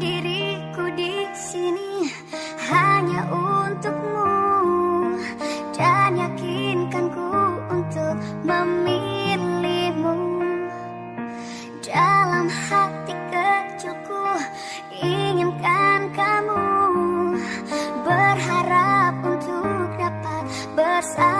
diriku di sini hanya untukmu. Dan yakinkanku untuk memilihmu. Dalam hati kecilku inginkan kamu. Berharap untuk dapat bersama.